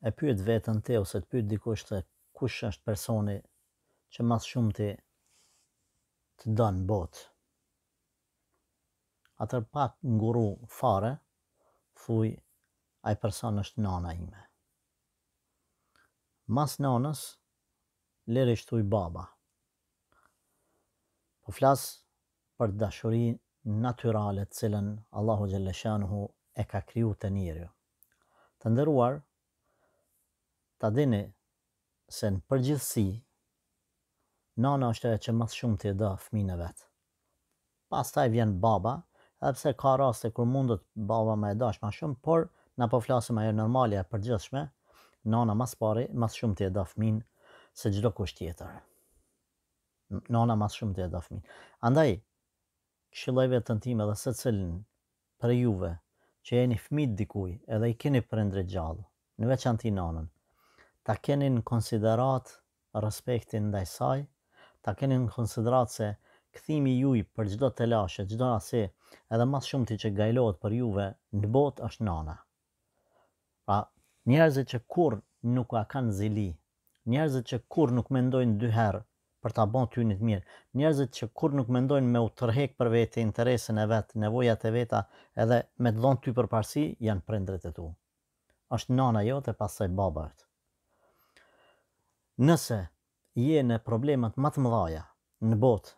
E pyet veten ti ose të pyet dikush se kush është personi që mas shumti të don në botë. Atëherë pa ngurru fare, thuj ai person është nana ime. Mas nanës, lirisht thuj baba. Po flas për dashurinë natyrale të cilën Allahu xhelleshanuhu e ka kriju te njeriu. Të nderuar, ta dini se në përgjithësi nana është që ma së shumti e do fmijën e vet. Pastaj vjen baba, edhe pse ka raste kur mundet baba me e dashtë ma shumë, por na po flasim ajo normale e përgjithshme, nana ma së pari ma së shumti e do fëmijën se çdo kush tjetër. Nana ma së shumti e do fëmijën. Andaj Këshilloj veten time dhe secilin prej juve që jeni fëmijë të dikujt edhe i keni prindërit gjallë, në veçanti nanën, ta keni në konsideratë respektin ndaj saj, ta keni në konsideratë se kthimi juj për çdo telashe çdo asi edhe mas shumti që gajlohet për juve në botë është nana. Pra, njerëzit që kurrë nuk ta kanë zili, njerëzit që kurrë nuk mendojnë dy herë për ta bo ty një të mirë, njerëzit që kurrë nuk mendojnë me u tërhek për vete interesin e vet, nevojat e veta edhe me të dhon ty përparësi, janë prindërit e tu. Është nana jote e pastaj baba yt. Nëse je në problemet ma të mdhaja në botë,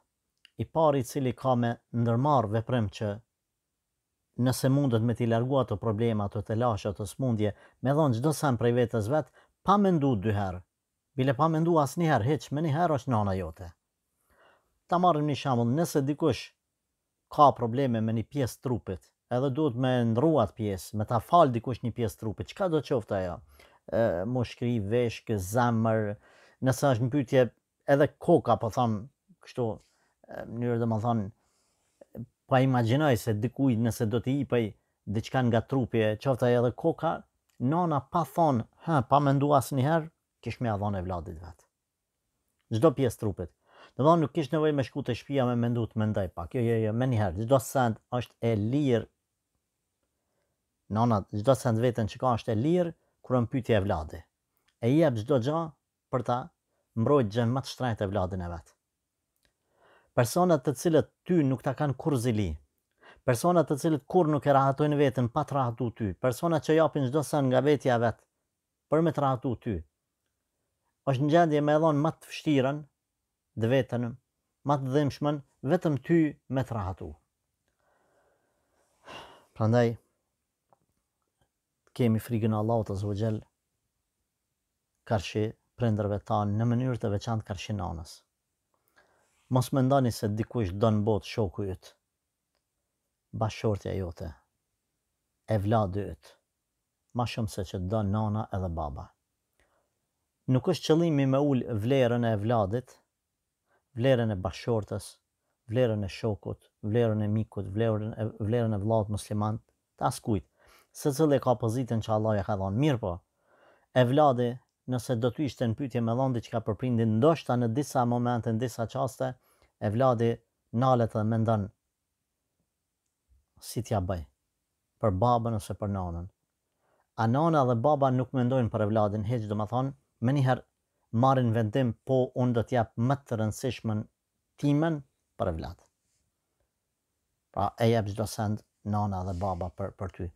i pari i cili ka me ndërmarrë veprim që nëse mundet me t'i largu ato probleme ato telashe ato smundje me dhon çdo sen prej vetes vet pa mendu dy herë bile pa mendu asnjëherë hiç menjëherë është nana jote ta marrim një shembull nëse dikush ka probleme me një pjesë trupit edhe duhet me ndrru atë pjesë me ta fal dikush një pjesë trupit çka do të qoftë ajo mushkri veshkë zemër nëse është në pyetje edhe koka po them kështu në mënyrë domethënë pa pe imagjinoj se dikujt nëse do t'i ipej diçka nga trupi qoftë edhe koka nona pa thon ha pa mendu asnjëherë kish me ja dhon evladit vet çdo pjesë trupit do thonë nuk kish nevojë me shku te shpia me mendu të mendoj pak jo jo jo menjëherë çdo send është e lirë nona çdo send veten që ka është e lirë kur në pyetje evladi e jep çdo gjë për ta mbrojt gjën më të shtrenjtë evladin e vet. Persona të cilët ty nuk ta kanë kurrë zili, persona të cilët kurrë nuk e rahatojnë veten pa të rahatu ty, persona që japin çdo sen nga vetja e vet për me të rahatu ty, është në gjendje me e dhon më të vështirën, të vetën, më të dhimbshmen vetëm ty me të rahatu. Prandaj kemi frikën e Allahut azza wa jall karshi prindërve tanë në mënyrë të veçantë karshi nanës. Mos mendoni se dikush të don në botë shoku yt, bashkëshortja jote, evladi yt, ma shumë se që të don nana edhe baba. Nuk është qëllimi me ul vlerën e evladit vlerën e bashkëshortes, vlerën e shokut, vlerën e mikut, vlerën e vëllaut musliman, të askujt. Secili e ka pozitën që Allahu ia ka dhanë. Mirëpo, evladi, nëse do të ishte në pyetje me dhanë diçka për prindin, ndoshta në disa momente, në disa çaste, evladi nalet dhe mendon Si t'ia bëj? Për babën ose për nanën? A nana dhe baba nuk mendojnë për evladin hiç, domethanë, menjëherë marrin vendim po unë do ta jap më të rëndësishmen timen për evlad. Pra e jep çdo send nana dhe baba për për ty.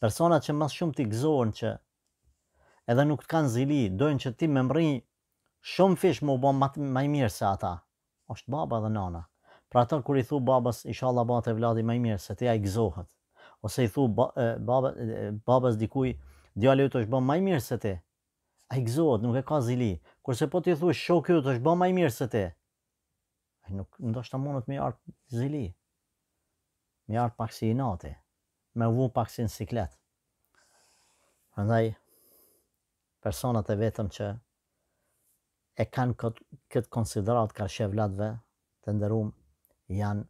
Personat që më shumë t'i gëzohen që edhe nuk të kanë zili, dojnë që ti me mrri shumë fish me u bo ma i mirë se ata. Ashtë baba dhe nana. Për ato kur i thu babës ishalla bahet evladi ma i mirë se ti ai gëzohet. Ose i thu babës dikuj djali yt është ba më i mirë se ti. Ai gëzohet, nuk e ka zili. Kurse po t'i thush shoku yt është ba më i mirë se ti. Ai nuk ndoshta mundet me i ardh zili. Me i ardh pak si inat. Me u vu pak si në siklet. Prandaj Personat e vetëm që e kanë këtë konsideratë karshi evlatëve të nderum janë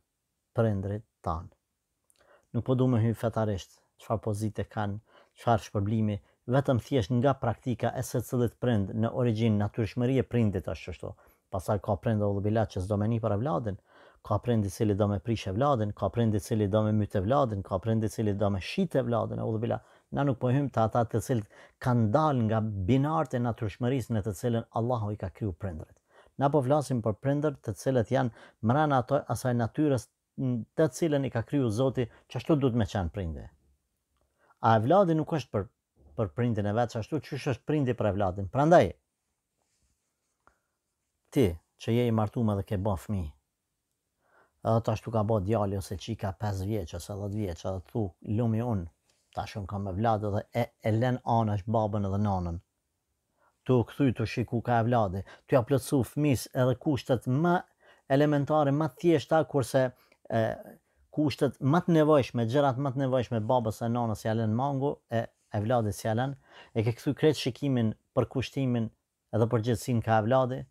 prindërit tanë. Nuk po du me hy fetarisht, çfarë pozite kanë, çfarë shpërblimi, vetëm thjesht nga praktika e secillit prind në origjinë natyrshmëria e prindit është kështu, Pastaj ka prind audhubillah që s'do me ni për evladin, ka prind i cili do me prish evladin, ka prind i cili do me myt evladin, ka prind i cili do me shit evladin audhubillah. Na nuk po hyjmë te ata të cilët kanë dalë nga binarët e natyrshmërisë në të cilën Allahu i ka kriju prindërit. Na po flasim për prindër të cilët janë mrena ato asaj natyrës të cilën i ka kriju Zoti qashtu duhet me qenë prindi. A evladi nuk është për për prindin e vet qashtu qysh është prindi për evladin. Prandaj Ti, që je i martum edhe ke ba fëmijë, edhe tash tu ka ba djali ose qika pesë vjeç ose dhjetë vjeç edhe ti thu lumi unë, tash unë kam evlad edhe e e len anash babën edhe nanën, tu u kthy tu shiku ka evladi, tu ja plotësu fmis edhe kushtet më elementare më të thjeshta kurse e kushtet më të nevojshme gjërat më të nevojshme babës e nanës s'ja len mangu e evladit s'ja len e ke kthy krejt shikimin përkushtimin edhe përgjegjësinë ka evladi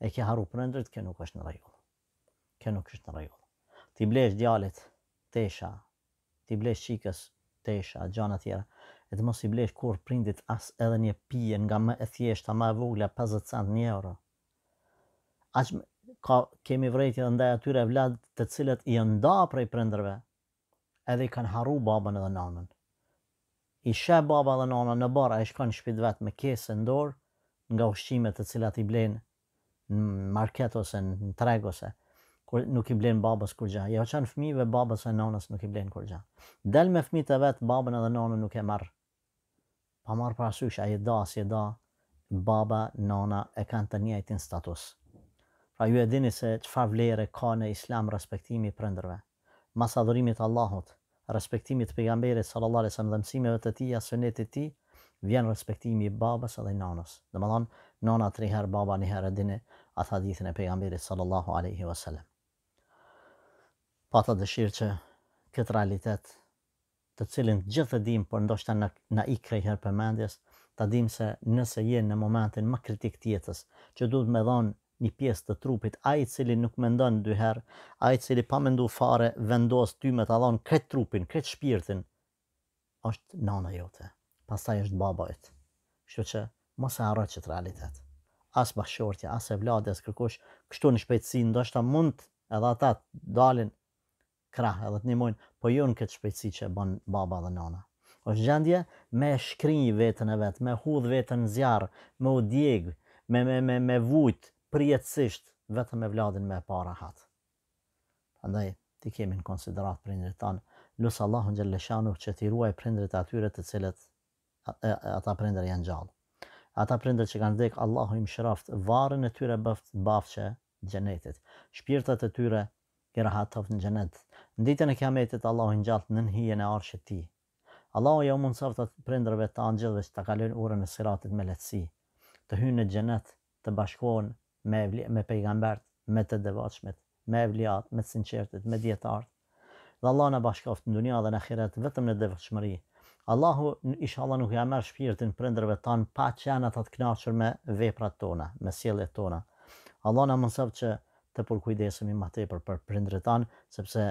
e ke harru prindërit kjo nuk është në rregull kjo nuk është në rregull t'i blesh djalit tesha t'i blesh qikës tesha gjana tjera e të mos i blesh kurrë prindit as edhe një pije nga më e thjeshta më e vogla pesëdhjetë cent një euro aq ka kemi vërejtje edhe ndaj atyre evlad të cilët i janë nda prej prindërve Edhe i kan harru babën edhe nanën. I sheh baba dhe nana në oborr ai shkon në shpi të vet me kese në dorë nga ushqimet të cilat i blen në market ose në treg ose kur nuk i blen babës kurgja ja çon fëmijëve babës e nanës nuk i blen kurgja del me fëmijët e vet babën edhe nanën nuk e merr Pa marrë parasysh a je da a s'je da, baba, nëna e kanë të njëjtin status. Pra ju e dini se çfarë vlere ka në Islam respektimi i prindërve. Mas adhurimit t'Allahut, respektimit të Pejgamberit sallallahu alejhi ve sellem dhe mësimeve të tija, sunetit të tij, vjen respektimi i babës edhe i nënës. Domethënë, nëna tri herë, baba një herë e dini atë hadithin e Pejgamberit sallallahu alejhi ve sellem. Pata dëshirë që këtë realitet të cilin të gjithë e dimë por ndoshta na na ik nëjherë prej mendjes, ta dimë se nëse je në momentin më kritik të jetës, që duhet me dhanë një pjesë të trupit, ai i cili nuk mendon dy herë, ai i cili pa mendu fare vendos ty me ta dhanë krejt trupin, krejt shpirtin, është nana jote, pastaj është baba yt. Kështu që mos e harro këtë realitet. As bashkëshortja, as evladi, as kërkush, kështu në shpejtësi ndoshta mund edhe ata të dalin krah edhe të nimojnë po jo në këtë shpejtësi që e bën baba dhe nëna është gjendje me shkri veten e vet me hudh veten në zjarr me u djeg me me me me vujt përjetësisht vetëm me evladin me e pa rahat prandaj t'i kemi në konsideratë prindërit tanë lus Allahun xhelleshanuh që t'i ruaj prindërit e atyre të cilët ata prindër janë gjallë ata prindër që kanë vdek Allahu i mëshiroftë varrin e tyre bëftë bahçe xhenetit. Shpirtat e tyre i rahatoftë në xhenet. Në Ditën e Kiametit Allahu i ngjalltë nën hijen e Arshit të Tij. Allahu jau mundësoftë prindërve tanë gjithëve që ta kalojnë urën e Siratit me lehtësi, të hyjnë në xhenet, të bashkohen me me pejgambert, me të devotshmit, me evliat, me të sinqertit, me dijetarët, Dhe Allahu na bashkoftë në dunja dhe në ahiret vetëm në devotshmëri. Allahu ishalla nuk ja merr shpirtin prindërve tanë pa qenë ata të kënaqur me veprat tona, me sjelljet tona. Allahu na mundësoftë që të përkujdesemi ma tepër për prindërit tanë, sepse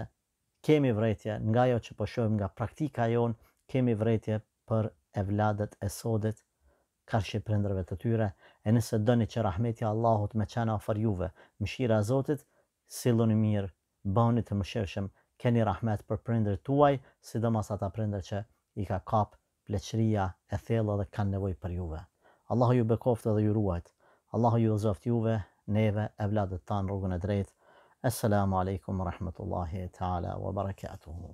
kemi vërejtje nga ajo që po shohim nga praktika jonë, kemi vërejtje për evladët e sodit karshi prindërve të tyre, e nëse doni që rahmeti i Allahut me qenë afër juve, mëshira e Zotit, silluni mirë Bëhuni të mëshirshëm, keni rahmet për prindërit tuaj, sidomos ata prindër që i ka kap pleqëria e thellë dhe kanë nevojë për juve. Allahu ju bekoftë dhe ju ruajt. Allahu ju udhëzoftë juve, neve, evladët tanë rrugën e drejtë. Esselamu alejkum wa rahmetullahi teala wa barakatuhu.